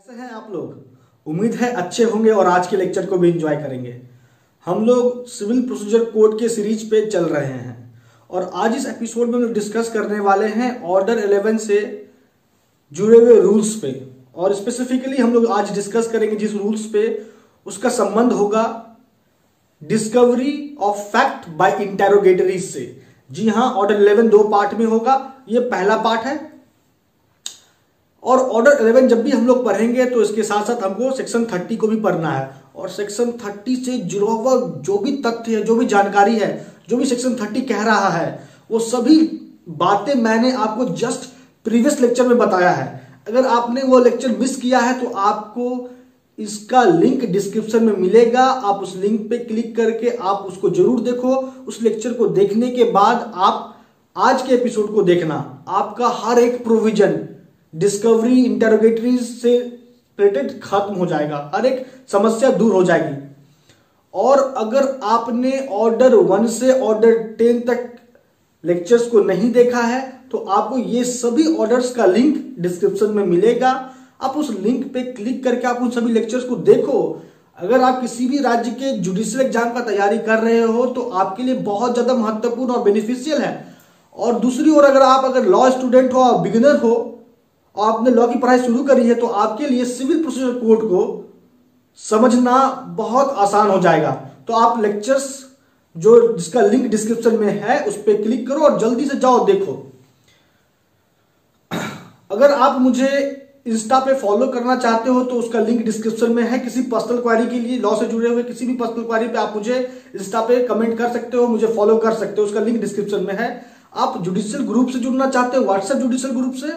कैसे हैं आप लोग? उम्मीद है अच्छे होंगे और आज के लेक्चर को भी एंजॉय करेंगे। हम लोग सिविल प्रोसीजर कोड के सीरीज़ पे चल रहे हैं और आज इस एपिसोड में हम लोग डिस्कस करने वाले हैं ऑर्डर 11 से जुड़े हुए रूल्स पे और स्पेसिफिकली हम लोग आज डिस्कस करेंगे जिस रूल्स पे उसका संबंध होगा discovery of fact by interrogatories से। जी हाँ ऑर्डर 11 दो पार्ट में होगा। ये पहला पार्ट है। और ऑर्डर 11 जब भी हम लोग पढ़ेंगे तो इसके साथ साथ हमको सेक्शन 30 को भी पढ़ना है। और सेक्शन 30 से जुड़ा हुआ जो भी तथ्य है, जो भी जानकारी है, जो भी सेक्शन 30 कह रहा है, वो सभी बातें मैंने आपको जस्ट प्रीवियस लेक्चर में बताया है। अगर आपने वो लेक्चर मिस किया है तो आपको इसका लिंक डिस्क्रिप्शन में मिलेगा। आप उस लिंक पे क्लिक करके आप उसको ज़रूर देखो। उस लेक्चर को देखने के बाद आप आज के एपिसोड को देखना। आपका हर एक प्रोविज़न डिस्कवरी इंटरोगेटरीज से रिलेटेड खत्म हो जाएगा। हर एक समस्या दूर हो जाएगी। और अगर आपने ऑर्डर वन से ऑर्डर टेन तक लेक्चर्स को नहीं देखा है तो आपको ये सभी ऑर्डर्स का लिंक डिस्क्रिप्शन में मिलेगा। आप उस लिंक पे क्लिक करके आप उन सभी लेक्चर्स को देखो। अगर आप किसी भी राज्य के जुडिशियल एग्ज़ाम का तैयारी कर रहे हो तो आपके लिए बहुत ज़्यादा महत्वपूर्ण और बेनिफिशियल है। और दूसरी ओर अगर आप अगर लॉ स्टूडेंट हो और बिगिनर हो और आपने लॉ की पढ़ाई शुरू करी है तो आपके लिए सिविल प्रोसीजर कोड को समझना बहुत आसान हो जाएगा। तो आप लेक्चर्स जो जिसका लिंक डिस्क्रिप्शन में है, उस पर क्लिक करो और जल्दी से जाओ, देखो। अगर आप मुझे इंस्टा पे फॉलो करना चाहते हो तो उसका लिंक डिस्क्रिप्शन में है। किसी पर्सनल क्वारी के लिए, लॉ से जुड़े हुए किसी भी पर्सनल क्वारी पे आप मुझे इंस्टा पे कमेंट कर सकते हो, मुझे फॉलो कर सकते हो, उसका लिंक डिस्क्रिप्शन में है। आप जुडिशियल ग्रुप से जुड़ना चाहते हो व्हाट्सएप जुडिशियल ग्रुप से?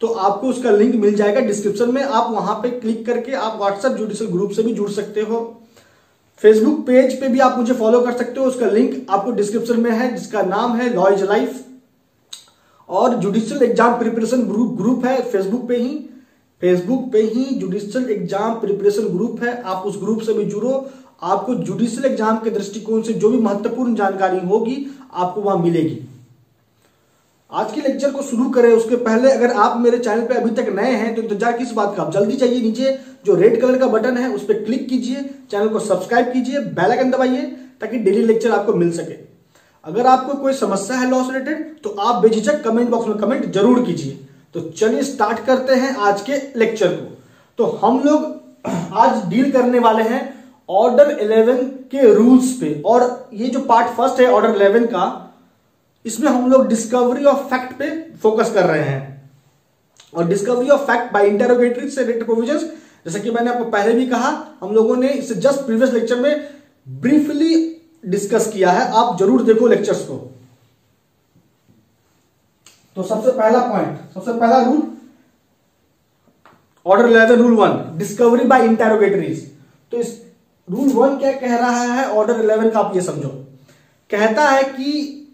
तो आपको उसका लिंक मिल जाएगा डिस्क्रिप्शन में। आप वहाँ पे क्लिक करके आप व्हाट्सएप जुडिशियल ग्रुप से भी जुड़ सकते हो। फेसबुक पेज पे भी आप मुझे फॉलो कर सकते हो। उसका लिंक आपको डिस्क्रिप्शन में है, जिसका नाम है लॉयज लाइफ और judicial exam preparation group group है फेसबुक पे ही। फेसबुक पे ही जुडिशियल एग्ज़ाम प्रिपरेशन ग्रुप है। आप उस ग्रुप से भी जुड़ो। आपको जुडिशियल एग्ज़ाम के दृष्टिकोण से जो भी महत्वपूर्ण जानकारी होगी, आपको वहाँ मिलेगी। आज के लेक्चर को शुरू करें, उसके पहले अगर आप मेरे चैनल पे अभी तक नए हैं तो इंतज़ार किस बात का? आप जल्दी चाहिए नीचे, जो रेड कलर का बटन है, उस पर क्लिक कीजिए चैनल को सब्सक्राइब कीजिए बेल आइकन दबाइए, ताकि डेली लेक्चर आपको मिल सके। अगर आपको कोई समस्या है लॉस रिलेटेड तो आप बेझिझक कमेंट बॉक्स में कमेंट ज़रूर कीजिए। तो चलिए स्टार्ट करते हैं आज के लेक्चर को। तो हम लोग आज डील करने वाले हैं ऑर्डर 11 के रूल्स पे। और ये जो पार्ट फ़र्स्ट है ऑर्डर 11 का इसमें हम लोग डिस्कवरी ऑफ़ फैक्ट पे फोकस कर रहे हैं। और discovery of fact by interrogatory से रिलेटेड प्रोविजंस जैसे कि मैंने आपको पहले भी कहा, हम लोगों ने इसे जस्ट प्रीवियस लेक्चर में ब्रीफली डिस्कस किया है। आप ज़रूर देखो लेक्चर्स को। तो सबसे पहला पॉइंट सबसे पहला rule order eleven rule one discovery by interrogatories तो इस रूल वन क्या कह रहा है? ऑर्डर इलेवन का आप ये समझो। कहता है कि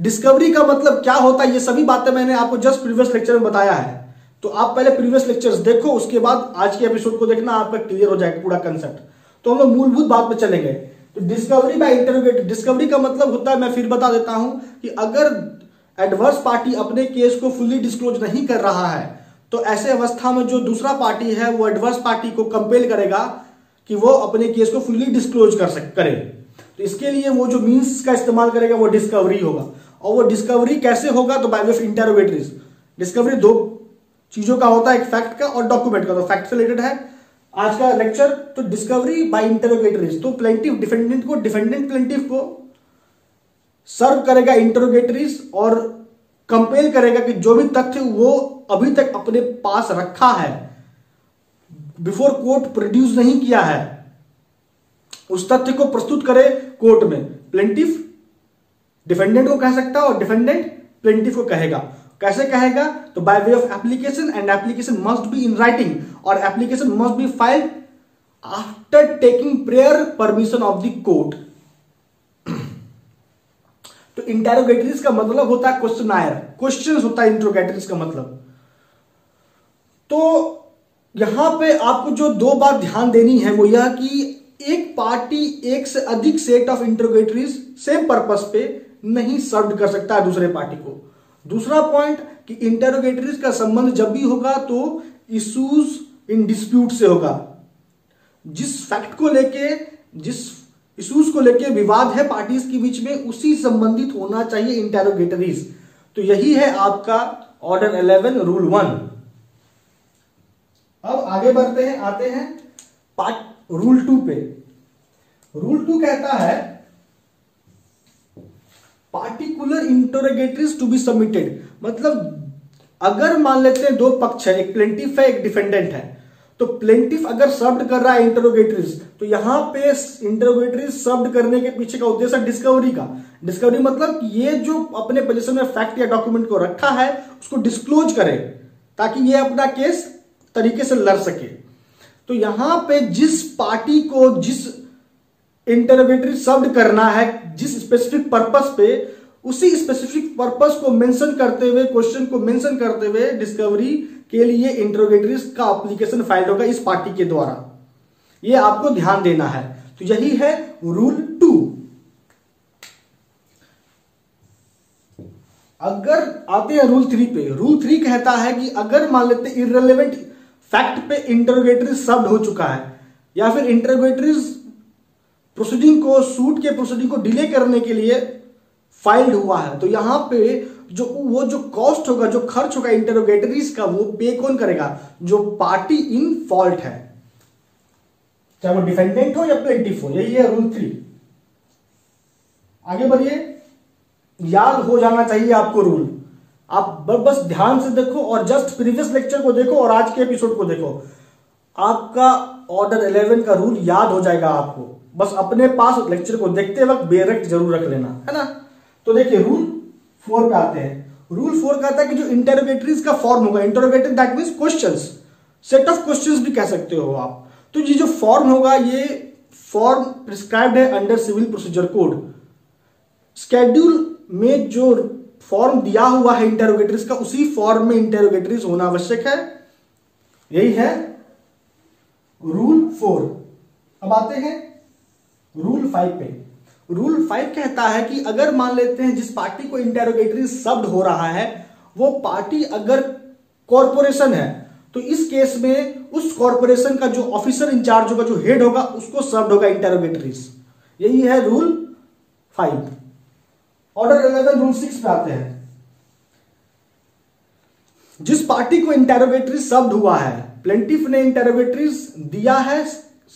डिस्कवरी का मतलब क्या होता है? ये सभी बातें मैंने आपको जस्ट प्रीवियस लेक्चर में बताया है। तो आप पहले प्रीवियस लेक्चर्स देखो, उसके बाद आज के एपिसोड को देखना, आपका क्लियर हो जाएगा पूरा कंसेप्ट तो हम लोग मूलभूत बात पे चलेंगे। तो डिस्कवरी बाय इंटरोगेट डिस्कवरी का मतलब होता है, मैं फिर बता देता हूँ कि अगर एडवर्स पार्टी अपने केस को फुल्ली डिस्क्लोज नहीं कर रहा है तो ऐसे अवस्था में जो दूसरा पार्टी है, वो एडवर्स पार्टी को कंपेल करेगा कि वो अपने केस को फुल्ली डिस्क्लोज कर सक करे। तो इसके लिए वो जो मीन्स का इस्तेमाल करेगा, वो डिस्कवरी होगा। और वो डिस्कवरी कैसे होगा तो बाय वे ऑफ़ डिस्कवरी दो चीज़ों का होता है, एक फैक्ट का और डॉक्यूमेंट का। तो फैक्ट से रिलेटेड है, आज का लेक्चर तो डिस्कवरी बाय इंटेरोगेटरीज तो प्लेंटिव डिफेंडेंट को डिफेंडेंट प्लेंटिव को सर्व करेगा इंटरोगेटरीज और कंपेयर करेगा कि जो भी तथ्य वो अभी तक अपने पास रखा है बिफोर कोर्ट प्रोड्यूस नहीं किया है, उस तथ्य को प्रस्तुत करे कोर्ट में। प्लेंटिव डिफेंडेंट को कह सकता है और डिफेंडेंट प्लेंटिव को कहेगा। कैसे कहेगा? तो by way of application and application must be in writing और application must be file after taking prior permission of the court तो इंटेरोगेटरीज का मतलब होता है क्वेश्चन आयर क्वेश्चन होता है इंट्रोगेटरीज का मतलब। तो यहाँ पे आपको जो दो बात ध्यान देनी है वो यह कि एक पार्टी एक से अधिक set of interrogatories same purpose पे नहीं सर्व कर सकता है दूसरे पार्टी को। दूसरा पॉइंट कि इंटेरोगेटरीज का संबंध जब भी होगा तो इश्यूज़ इन डिस्प्यूट से होगा। जिस फैक्ट को लेके, जिस इश्यूज़ को लेके विवाद है पार्टीज़ के बीच में, उसी संबंधित होना चाहिए इंटेरोगेटरीज तो यही है आपका ऑर्डर 11 रूल वन अब आगे बढ़ते हैं, आते हैं पार्ट रूल टू पे। रूल टू कहता है particular interrogatories to be submitted मतलब अगर मान लेते हैं दो पक्ष है, एक प्लेंटिफ है, एक डिफेंडेंट है तो प्लेंटिफ अगर शब्द कर रहा है इंटरोगेटरीज तो यहाँ पे इंटरोगेटरीज शब्द करने के पीछे का उद्देश्य डिस्कवरी का। डिस्कवरी मतलब ये जो अपने पोजिशन में फैक्ट या डॉक्यूमेंट को रखा है, उसको डिस्क्लोज करे, ताकि ये अपना केस तरीके से लड़ सके। तो यहाँ पे जिस पार्टी को, जिस इंटरोगेटरी शब्द करना है स्पेसिफिक पर्पस पे, उसी स्पेसिफिक पर्पस को मेंशन करते हुए क्वेश्चन को मेंशन करते हुए डिस्कवरी के लिए इंटरोगेटरीज का एप्लीकेशन फ़ाइल होगा इस पार्टी के द्वारा। यह आपको ध्यान देना है। तो यही है रूल टू अगर आते हैं रूल थ्री पे रूल थ्री कहता है कि अगर मान लेते इरेलीवेंट फैक्ट पे इंटरोगेटरी शब्द हो चुका है, या फिर इंटरोगेटरीज प्रोसीडिंग को सूट के प्रोसीडिंग को डिले करने के लिए फाइल्ड हुआ है। तो यहाँ पे जो, वो जो कॉस्ट होगा, जो खर्च होगा इंटरोगेटरीज का, वो पे कौन करेगा? जो पार्टी इन फॉल्ट है। चाहे वो डिफेंडेंट हो या प्लेंटिफ हो, यही है रूल थ्री आगे बढ़िए। याद हो जाना चाहिए आपको रूल आप बस ध्यान से देखो और जस्ट प्रीवियस लेक्चर को देखो और आज के एपिसोड को देखो। आपका ऑर्डर 11 का रूल याद हो जाएगा आपको। बस अपने पास लेक्चर को देखते वक्त बेरेक्ट ज़रूर रख लेना, है ना? तो देखिए रूल फोर पे आते हैं। रूल फोर कहता है कि जो इंटेरोगेटरीज का फॉर्म होगा interrogatory that mean question set of question भी कह सकते हो आप। तो ये जो फॉर्म होगा, ये फॉर्म प्रिस्क्राइब्ड है under civil procedure code schedule में जो फॉर्म दिया हुआ है इंटेरोगेटरीज का, उसी फॉर्म में इंटेरोगेटरीज होना आवश्यक है। यही है रूल फोर अब आते हैं रूल फाइव पे. रूल फाइव कहता है कि अगर मान लेते हैं जिस पार्टी को इंटेरोगेटरी शब्द हो रहा है, वो पार्टी अगर कॉरपोरेशन है तो इस केस में उस कॉरपोरेशन का जो ऑफिसर इंचार्ज होगा, जो हेड होगा, उसको शब्द होगा इंटेरोगेटरीज यही है rule five order eleven rule six पे आते हैं. जिस पार्टी को इंटेरोगेटरी शब्द हुआ है प्लेंटिफ ने इंटेरोगेटरीज दिया है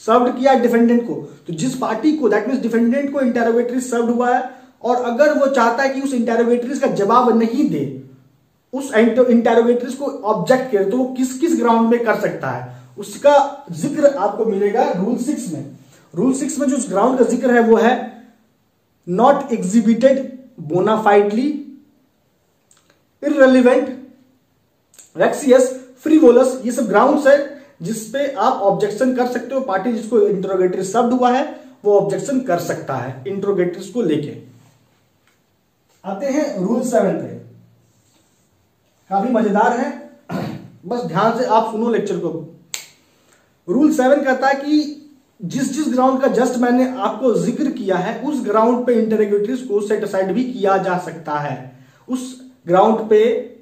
सर्व किया डिफेंडेंट को। तो जिस पार्टी को दैट मीन डिफेंडेंट को इंटेरोगेटरी सर्व हुआ है, और अगर वो चाहता है कि उस इंटेरोगेटरीज का जवाब नहीं दे, उस इंटेरोगेटरीज को ऑब्जेक्ट करे तो वो किस किस ग्राउंड में कर सकता है? उसका ज़िक्र आपको मिलेगा रूल सिक्स में। रूल सिक्स में जो उस ग्राउंड का ज़िक्र है, वो है not exhibited bona fidely irrelevant vexatious frivolous ये सब ग्राउंड है जिसपे आप ऑब्जेक्शन कर सकते हो। पार्टी जिसको इंट्रोगेटरी शब्द हुआ है, वो ऑब्जेक्शन कर सकता है इंट्रोगेटरीज को लेके। आते हैं रूल सेवन पे। काफ़ी मज़ेदार है। बस ध्यान से आप सुनो लेक्चर को। रूल सेवन कहता है कि जिस जिस ग्राउंड का जस्ट मैंने आपको ज़िक्र किया है, उस ग्राउंड पे इंटरोगेटरीज को सेट असाइड भी किया जा सकता है। उस ग्राउंड पे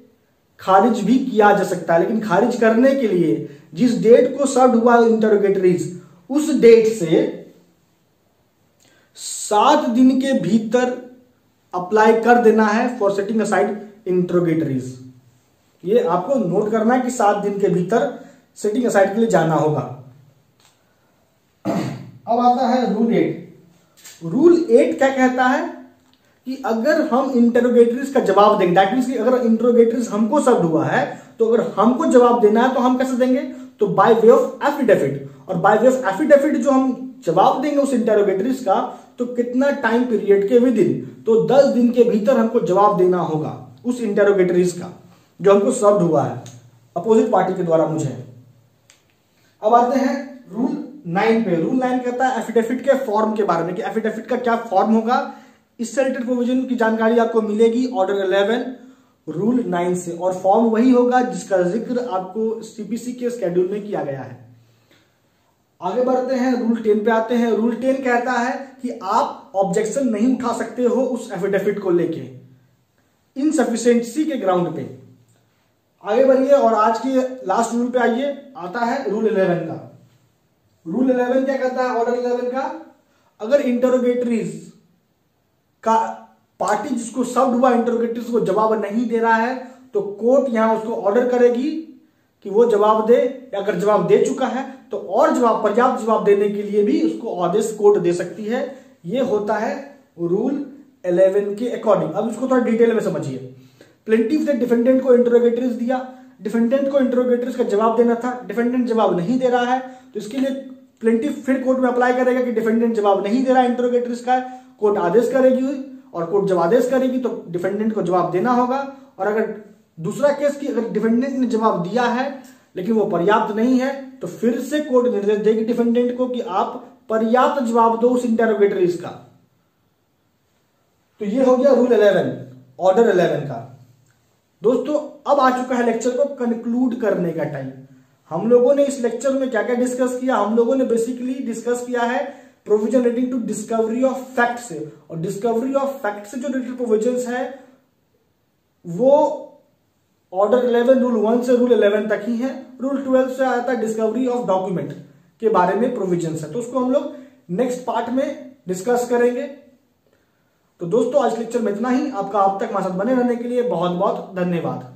खारिज भी किया जा सकता है, लेकिन खारिज करने के लिए जिस डेट को सर्व हुआ इंटरोगेटरीज उस डेट से सात दिन के भीतर अप्लाई कर देना है फॉर सेटिंग असाइड इंट्रोगेटरीज ये आपको नोट करना है कि सात दिन के भीतर सेटिंग असाइड के लिए जाना होगा। अब आता है रूल एट रूल एट क्या कहता है? कि अगर हम इंटरोगेटरीज का जवाब देंगे दैट मीन अगर इंटरोगेटरीज हमको शब्द हुआ है तो अगर हमको जवाब देना है तो हम कैसे देंगे? तो बाय वे ऑफ़ एफिडेविट और बाय वे ऑफ़ एफिडेविट जो हम जवाब देंगे उस इंटेरोगेटरीज का तो कितना टाइम पीरियड के विद इन तो दस दिन के भीतर हमको जवाब देना होगा उस इंटेरोगेटरीज का, जो हमको शब्द हुआ है अपोजिट पार्टी के द्वारा मुझे। अब आते हैं रूल नाइन पे। रूल नाइन कहता है एफिडेविट के फॉर्म के बारे में, कि एफिडेविट का क्या फॉर्म होगा? इससे रिलेटेड प्रोविज़न की जानकारी आपको मिलेगी ऑर्डर इलेवन रूल नाइन से। और फॉर्म वही होगा जिसका ज़िक्र आपको सीपीसी के स्केड्यूल में किया गया है। आगे बढ़ते हैं रूल टेन पे आते हैं। रूल टेन कहता है कि आप ऑब्जेक्शन नहीं उठा सकते हो उस एफिडेविट को लेके। इनसफिशियंसी के ग्राउंड पे। आगे बढ़िए और आज के लास्ट रूल पे आइए। आता है रूल इलेवन का। रूल इलेवन क्या कहता है? ऑर्डर इलेवन का, अगर इंटरोगेटरीज का पार्टी जिसको सर्व हुआ इंटरोगेटिव को जवाब नहीं दे रहा है तो कोर्ट यहाँ उसको ऑर्डर करेगी कि वो जवाब दे, या अगर जवाब दे चुका है तो और जवाब, पर्याप्त जवाब देने के लिए भी उसको आदेश कोर्ट दे सकती है। ये होता है रूल 11 के अकॉर्डिंग अब इसको थोड़ा डिटेल में समझिए। प्लेंटिफ ने डिफेंडेंट को इंटरोगेटरीज दिया। डिफेंडेंट को इंटरोगेटरीज का जवाब देना था। डिफेंडेंट जवाब नहीं दे रहा है। तो इसके लिए प्लेंटिफ फिर कोर्ट में अप्लाई करेगा कि डिफेंडेंट जवाब नहीं दे रहा इंटरोगेटरीज का कोर्ट आदेश करेगी और कोर्ट जब आदेश करेगी तो डिफेंडेंट को जवाब देना होगा। और अगर दूसरा केस की अगर डिफेंडेंट ने जवाब दिया है, लेकिन वो पर्याप्त नहीं है तो फिर से कोर्ट निर्देश देगी डिफेंडेंट को कि आप पर्याप्त जवाब दो उस इंटरोगेटरीज का। तो ये हो गया रूल 11 ऑर्डर 11 का। दोस्तों, अब आ चुका है लेक्चर को कंक्लूड करने का टाइम हम लोगों ने इस लेक्चर में क्या क्या डिस्कस किया? हम लोगों ने बेसिकली डिस्कस किया है provision relating to discovery of fact से और डिस्कवरी ऑफ़ फैक्ट से जो रिलेटेड प्रोविज़न है, वो ऑर्डर 11 रूल 1 से रूल 11 तक ही है। रूल 12 से आता है डिस्कवरी ऑफ़ डॉक्यूमेंट के बारे में प्रोविज़न है। तो उसको हम लोग नेक्स्ट पार्ट में डिस्कस करेंगे। तो दोस्तों, आज लेक्चर में इतना ही। आपका अब तक हमारे बने रहने के लिए बहुत बहुत धन्यवाद।